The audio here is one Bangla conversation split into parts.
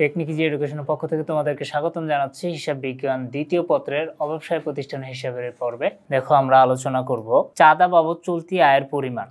টেকনিক জি এডুকেশনের পক্ষ থেকে তোমাদেরকে স্বাগতম জানাচ্ছি হিসাব বিজ্ঞান দ্বিতীয় পত্রের অব্যবসায় প্রতিষ্ঠান হিসাবের পর্বে। দেখো, আমরা আলোচনা করব চাঁদা বাবদ চলতি আয়ের পরিমাণ।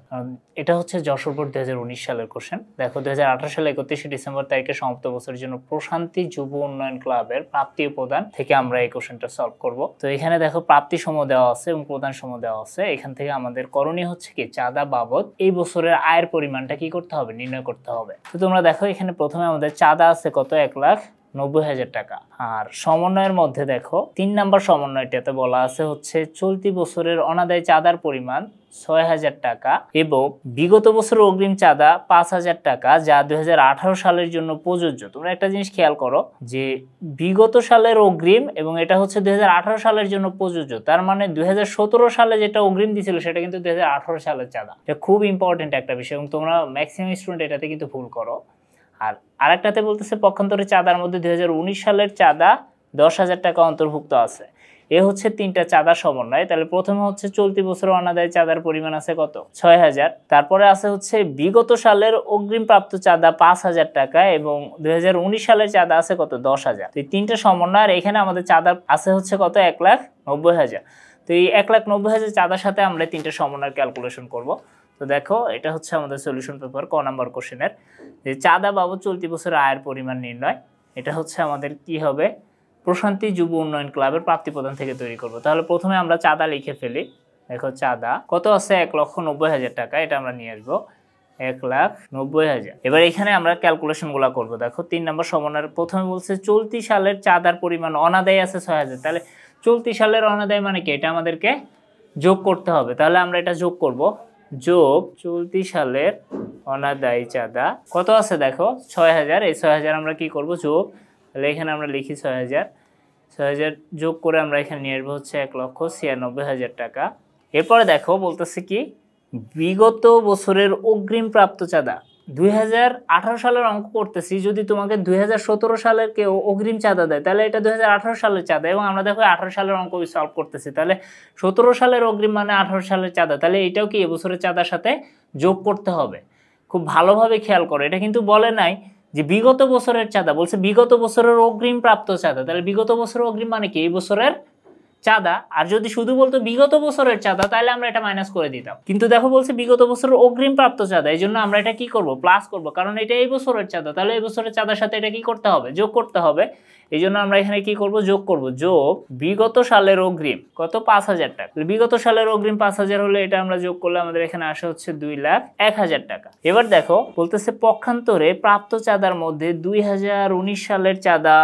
এটা হচ্ছে যশোর হাজার উনিশ সালের কোশ্চেন দেখো, দুই হাজার আঠারো সালে একত্রিশে ডিসেম্বর তারিখে সমাপ্ত বছরের জন্য প্রশান্তি যুব উন্নয়ন ক্লাবের প্রাপ্তি প্রদান থেকে আমরা এই কোশ্চেনটা সলভ করব। তো এখানে দেখো, প্রাপ্তি সময় দেওয়া আছে এবং প্রদান সময় দেওয়া আছে। এখান থেকে আমাদের করণীয় হচ্ছে কি, চাঁদা বাবদ এই বছরের আয়ের পরিমাণটা কি করতে হবে, নির্ণয় করতে হবে। তো তোমরা দেখো, এখানে প্রথমে আমাদের চাঁদা আছে কত? এক লাখ নব্বই হাজার টাকা। আর সমন্বয়ের মধ্যে দেখো, তিন নাম্বার সমন্বয়টাতে বলা আছে হচ্ছে, চলতি বছরের অনাদায় চাঁদার পরিমাণ ছয় হাজার টাকা এবং বিগত বছরের অগ্রিম চাঁদা পাঁচ হাজার টাকা, যা দুই সালের জন্য প্রযোজ্য। তোমরা একটা জিনিস খেয়াল করো যে, বিগত সালের অগ্রিম এবং এটা হচ্ছে দুই হাজার আঠারো সালের জন্য প্রযোজ্য। তার মানে দুই হাজার সতেরো সালে যেটা অগ্রিম দিছিল, সেটা কিন্তু দুই হাজার আঠারো সালের চাঁদা। এটা খুব ইম্পর্টেন্ট একটা বিষয় এবং তোমরা ম্যাক্সিমাম স্টুডেন্ট এটাতে কিন্তু ভুল করো। আর আরেকটাতে বলতেছে, পক্ষান্তরে চাঁদার মধ্যে দু হাজার উনিশ সালের চাঁদা দশ হাজার টাকা অন্তর্ভুক্ত আছে। এ হচ্ছে তিনটা চাঁদা সমন্বয়। তাহলে প্রথমে হচ্ছে চলতি বছর অনাদায় চাঁদার পরিমাণ আছে কত? ছয় হাজার। তারপরে আছে হচ্ছে বিগত সালের অগ্রিম প্রাপ্ত চাঁদা পাঁচ হাজার টাকা এবং দুই হাজার উনিশ সালের চাঁদা আছে কত? দশ হাজার। তো এই তিনটা সমন্বয়, আর এখানে আমাদের চাঁদা আছে হচ্ছে কত? এক লাখ নব্বই হাজার। তো এই এক লাখ নব্বই হাজার চাঁদার সাথে আমরা তিনটা সমন্বয় ক্যালকুলেশন করব। তো দেখো, এটা হচ্ছে আমাদের সলিউশন পেপার ক নাম্বার কোশ্চেনের যে চাঁদা বাবদ চলতি বছর আয়ের পরিমাণ নির্ণয়, এটা হচ্ছে আমাদের কি হবে? প্রশান্তি যুব উন্নয়ন ক্লাবের প্রাপ্তি প্রদান থেকে তৈরি করব। তাহলে প্রথমে আমরা চাঁদা লিখে ফেলি। দেখো চাঁদা, কত আছে? এক লক্ষ নব্বই হাজার টাকা, এটা আমরা নিয়ে আসব। এক লাখ নব্বই হাজার। এবার এখানে আমরা ক্যালকুলেশনগুলো করব। দেখো, তিন নম্বর সমন্বয়ের প্রথমে বলছে, চলতি সালের চাঁদার পরিমাণ অনাদায় আছে ছয় হাজার। তাহলে চলতি সালের অনাদায় মানে কি? এটা আমাদেরকে যোগ করতে হবে। তাহলে আমরা এটা যোগ করব। যোগ চলতি সালের অনাদায়ী চাঁদা। কত আছে দেখো? ছয় হাজার। এই ছয় হাজার আমরা কি করব? যোগ। তাহলে এখানে আমরা লিখি ছয় হাজার। ছয় হাজার যোগ করে আমরা এখানে নিয়ে আসব হচ্ছে এক লক্ষ ছিয়ানব্বই হাজার টাকা। এরপরে দেখো বলতেছে কি, বিগত বছরের অগ্রিম প্রাপ্ত চাঁদা। দুই হাজার আঠারো সালের অঙ্ক করতেছি, যদি তোমাকে দুই হাজার সতেরো সালের কেউ অগ্রিম চাঁদা দেয়, তাহলে এটা দুই হাজার আঠারো সালের চাঁদা এবং আমরা দেখো আঠারো সালের অঙ্ক সলভ করতেছি, তাহলে সতেরো সালের অগ্রিম মানে আঠারো সালের চাঁদা, তাহলে এটাও কি এবছরের চাঁদার সাথে যোগ করতে হবে? খুব ভালোভাবে খেয়াল করো, এটা কিন্তু বলে নাই যে বিগত বছরের চাঁদা, বলছে বিগত বছরের অগ্রিম প্রাপ্ত চাঁদা, তাহলে বিগত বছরের অগ্রিম মানে কি? এই বছরের চাঁদা, আর যদি শুধু বলতো বিগত বছরের চাঁদা, তাহলে আমরা এটা মাইনাস করে দিতাম। কিন্তু দেখো বলছে বিগত বছরের অগ্রিম প্রাপ্ত চাঁদা, এই জন্য আমরা এটা কি করব? প্লাস করব। কারণ এটা এই বছরের চাঁদা, তাহলে এই বছরের চাঁদার সাথে এটা কি করতে হবে? যোগ করতে হবে। এই জন্য আমরা এখানে কি করব? যোগ করব। যোগ বিগত সালের অগ্রিম, কত? পাঁচ হাজার টাকা। বিগত সালের অগ্রিম পাঁচ হাজার হলে এটা আমরা যোগ করলে আমাদের এখানে আসে হচ্ছে দুই লাখ এক হাজার টাকা। এবার দেখো, বলতেছে পক্ষান্তরে প্রাপ্ত চাঁদার মধ্যে দুই হাজার উনিশ সালের চাঁদা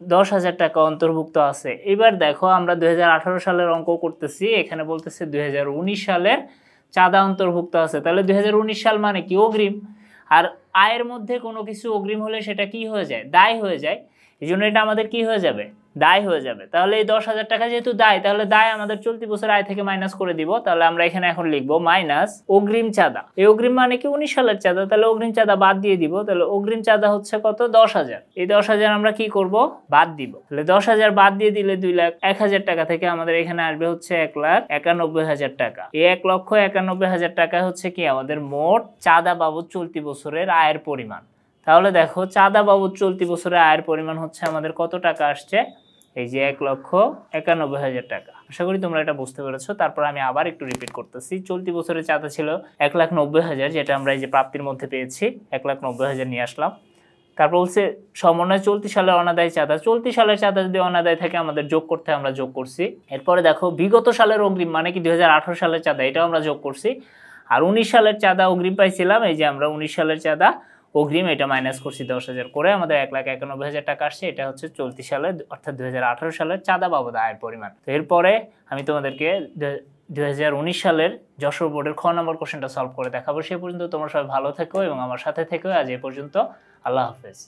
দশ হাজার টাকা অন্তর্ভুক্ত আছে। এবার দেখো, আমরা দু হাজার আঠারো সালের অঙ্ক করতেছি, এখানে বলতেছে দু হাজার উনিশ সালের চাঁদা অন্তর্ভুক্ত আছে। তাহলে দু হাজার উনিশ সাল মানে কি? অগ্রিম। আর আয়ের মধ্যে কোনো কিছু অগ্রিম হলে সেটা কি হয়ে যায়? দায় হয়ে যায়। এই জন্য এটা আমাদের কি হয়ে যাবে? দায় হয়ে যাবে। তাহলে এই দশ হাজার টাকা যেহেতু দায়, তাহলে দায় আমাদের চলতি বছর আয় থেকে মাইনাস করে দিব। তাহলে আমরা এখানে এখন লিখব মাইনাস অগ্রিম চাঁদা। এই অগ্রিম মানে কি? উনিশ সালের চাঁদা। তাহলে অগ্রিম চাঁদা বাদ দিয়ে দিব। তাহলে অগ্রিম চাঁদা হচ্ছে কত? দশ হাজার। এই দশ হাজার আমরা কি করব? বাদ দিব। তাহলে দশ হাজার বাদ দিয়ে দিলে দুই লাখ এক হাজার টাকা থেকে আমাদের এখানে আসবে হচ্ছে এক লাখ একানব্বই হাজার টাকা। এই এক লক্ষ একানব্বই হাজার টাকা হচ্ছে কি? আমাদের মোট চাঁদা বাবদ চলতি বছরের আয়ের পরিমাণ। তাহলে দেখো চাঁদা বাবদ চলতি বছরে আয়ের পরিমাণ হচ্ছে আমাদের কত টাকা আসছে? এই যে এক লক্ষ একানব্বই হাজার টাকা। আশা করি তোমরা এটা বুঝতে পেরেছ। তারপর আমি আবার একটু রিপিট করতেছি। চলতি বছরের চাঁদা ছিল এক লাখ নব্বই হাজার, যেটা আমরা এই যে প্রাপ্তির মধ্যে পেয়েছি, এক লাখ নব্বই হাজার নিয়ে আসলাম। তারপর বলছে সমন্বয় চলতি সালের অনাদায় চাঁদা। চলতি সালের চাঁদা যদি অনাদায় থাকে, আমাদের যোগ করতে আমরা যোগ করছি। এরপরে দেখো বিগত সালের অগ্রিম মানে কি দু হাজার আঠারো সালের চাঁদা, এটাও আমরা যোগ করছি। আর উনিশ সালের চাঁদা অগ্রিম পাইছিলাম, এই যে আমরা উনিশ সালের চাঁদা অগ্রিম এটা মাইনাস করছি দশ হাজার করে, আমাদের এক লাখ একানব্বই হাজার টাকা আসছে, এটা হচ্ছে চলতি সালে, অর্থাৎ দুই সালের চাঁদা বাবদ আয়ের পরিমাণ। তো এরপরে আমি তোমাদেরকে দুই হাজার উনিশ সালের যশোর বোর্ডের খ নম্বর কোশ্চেনটা সলভ করে দেখাবো। সে পর্যন্ত তোমরা সবাই ভালো থেকো এবং আমার সাথে থেকো। আজ এ পর্যন্ত আল্লাহ হাফেজ।